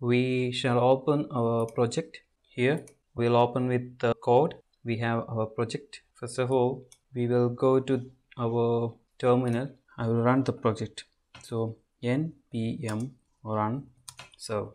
we shall open our project here. We'll open with the code. We have our project. First of all we will go to our terminal. I will run the project. So npm run. Serve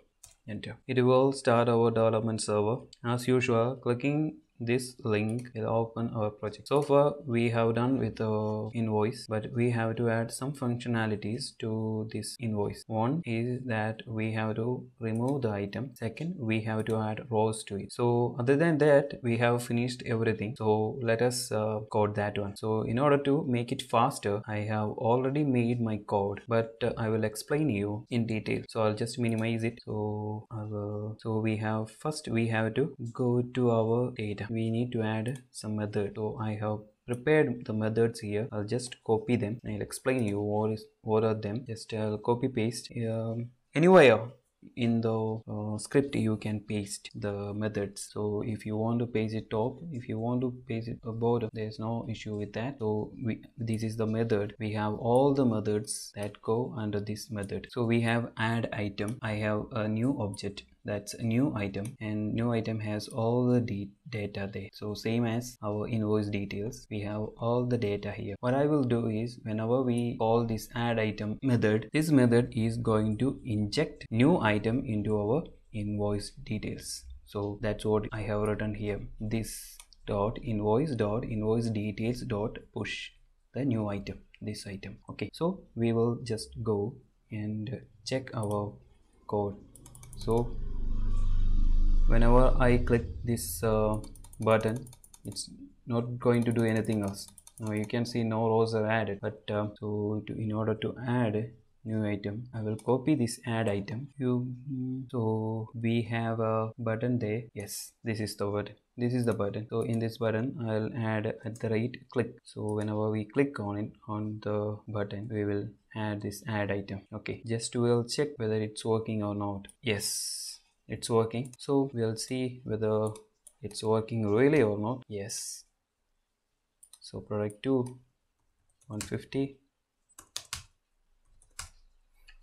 enter. It will start our development server. As usual clicking this link will open our project. So far we have done with the invoice but we have to add some functionalities to this invoice. One is that we have to remove the item. Second we have to add rows to it. So other than that we have finished everything. So let us uh, code that one. So in order to make it faster i have already made my code but uh, i will explain you in detail. So i'll just minimize it. So will, so we have first we have to go to our data we need to add some method. So i have prepared the methods here. I'll just copy them i'll explain you what is what are them. Just i'll copy paste. Um, anywhere in the uh, script you can paste the methods. So if you want to paste it top if you want to paste it above there's no issue with that. So we this is the method. We have all the methods that go under this method. So we have add item. I have a new object that's a new item and new item has all the data there. So same as our invoice details we have all the data here. What i will do is whenever we call this add item method this method is going to inject new item into our invoice details. So that's what i have written here. This dot invoice dot invoice details dot push the new item this item. Okay so we will just go and check our code. So whenever I click this uh, button it's not going to do anything else. Now you can see no rows are added but uh, so to, in order to add new item i will copy this add item. You so we have a button there. Yes this is the button. This is the button. So in this button i'll add at the right click. So whenever we click on it on the button we will add this add item. Okay just we'll check whether it's working or not. Yes it's working. So we'll see whether it's working really or not. Yes. So product 2 150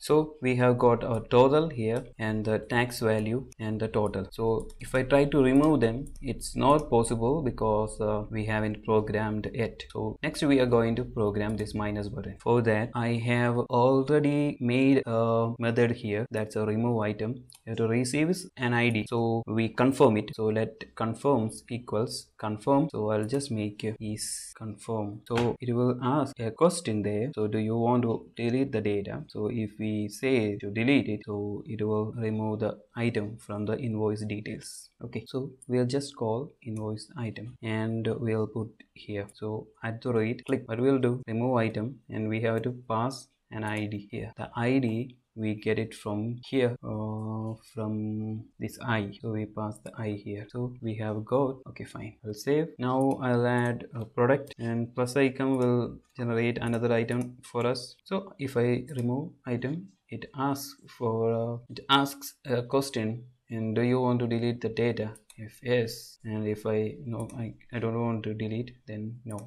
so we have got our total here and the tax value and the total. So if i try to remove them it's not possible because uh, we haven't programmed it. So next we are going to program this minus button. For that i have already made a method here. That's a remove item. It receives an id so we confirm it. So let confirms equals confirm. So i'll just make is confirm. So it will ask a question there. So do you want to delete the data? So if we say to delete it so it will remove the item from the invoice details. Okay so we'll just call invoice item and we'll put here. So at the rate click. What we'll do remove item and we have to pass an id here. The id we get it from here uh, from this i so we pass the i here. So we have got okay fine. I'll save. Now i'll add a product and plus icon will generate another item for us. So if i remove item it asks for uh, it asks a question. And do you want to delete the data? If yes and if i no I, I don't want to delete then no.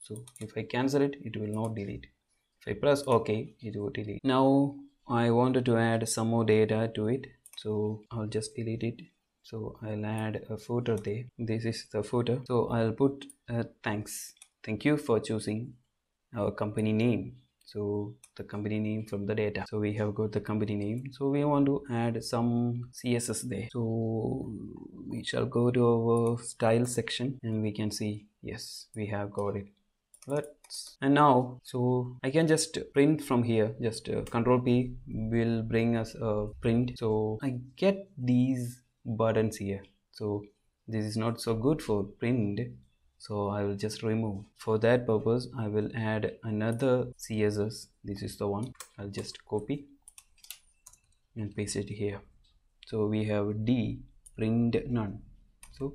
So if i cancel it it will not delete. If i press ok it will delete. Now I wanted to add some more data to it so I'll just delete it. So I'll add a footer there. This is the footer so I'll put uh, thanks. Thank you for choosing our company name. So the company name from the data. So we have got the company name. So we want to add some css there. So we shall go to our style section and we can see yes we have got it let's and now so i can just print from here. Just uh, control p will bring us a print. So i get these buttons here. So this is not so good for print. So i will just remove. For that purpose i will add another css this is the one. I'll just copy and paste it here. So we have d print none. So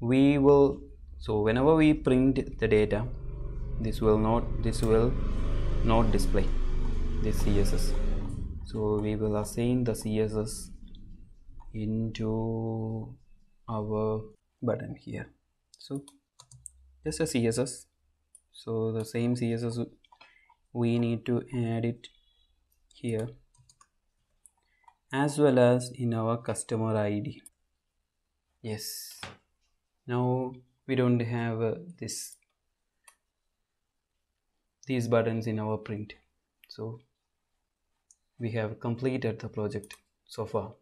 we will so whenever we print the data this will not this will not display this css so we will assign the css into our button here. So just a css so the same css we need to add it here as well as in our customer id yes. Now we don't have uh, this these buttons in our print. So we have completed the project so far